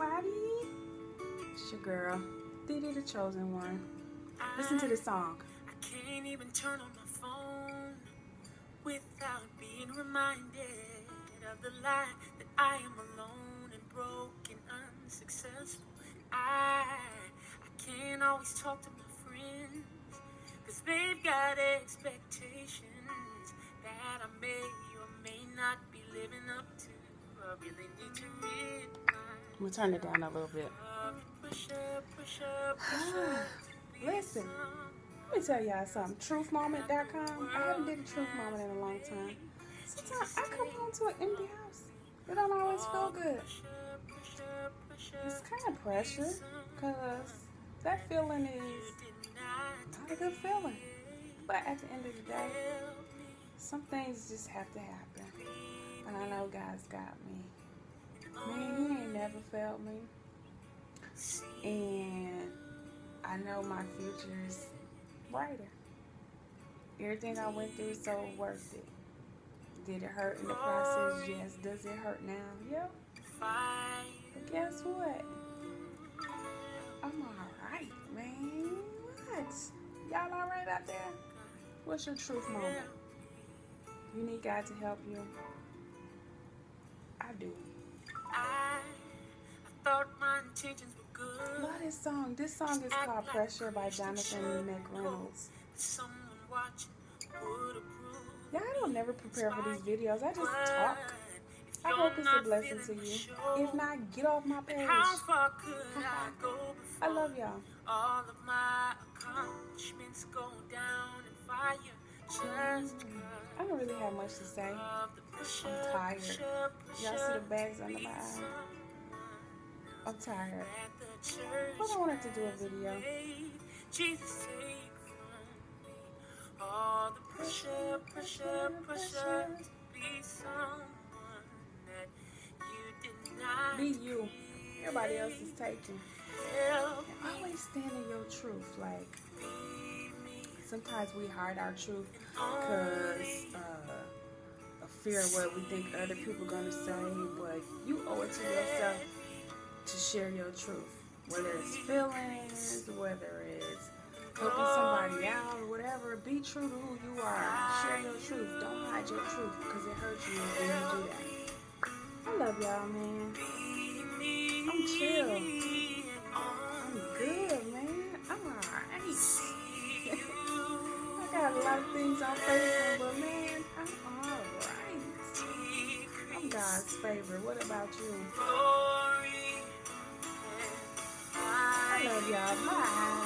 everybody. It's your girl, Didi the Chosen One. Listen to the song. I can't even turn on my phone without being reminded of the lie that I am alone and broken, unsuccessful. I I can't always talk to my friends because they've got expectations that I may or may not be living up to. I really need I'm gonna turn it down a little bit. Listen, let me tell y'all something. Truthmoment.com. I haven't did a truth moment in a long time. Sometimes I come home to an empty house. It don't always feel good. It's kind of pressure because that feeling is not a good feeling. But at the end of the day, some things just have to happen. And I know God's got me. Man, He ain't never failed me. And I know my future is brighter. Everything I went through is so worth it. Did it hurt in the process? Yes. Does it hurt now? Yep. But guess what? I'm alright, man. What? Y'all alright out there? What's your truth moment? You need God to help you? I do. I, I thought my intentions were good. Love this song. This song is called Pressure by Jonathan McReynolds. Someone watching would approve. Yeah, I don't never prepare for these videos. I just talk. I hope it's a blessing to you. If not, get off my page. How far could I go I love y'all. all of my accomplishments go down in fire just mm. I don't really have much to say. I'm tired. Y'all see the bags under my eye? I'm tired. But I wanted to do a video. Jesus take from me all the pressure, pressure, pressure to be someone that you did not Be you. Everybody else is taking. always stand in your truth. Like, sometimes we hide our truth because uh, of fear of what we think other people going to say. But you owe it to yourself to share your truth. Whether it's feelings, whether it's helping somebody out, or whatever. Be true to who you are. Share your truth. Don't hide your truth because it hurts you when you do that. I love y'all, man. I'm chill. I'm good, man. I'm alright. I got a lot of things I'm facing, but man, I'm alright. I'm God's favorite. What about you? Glory.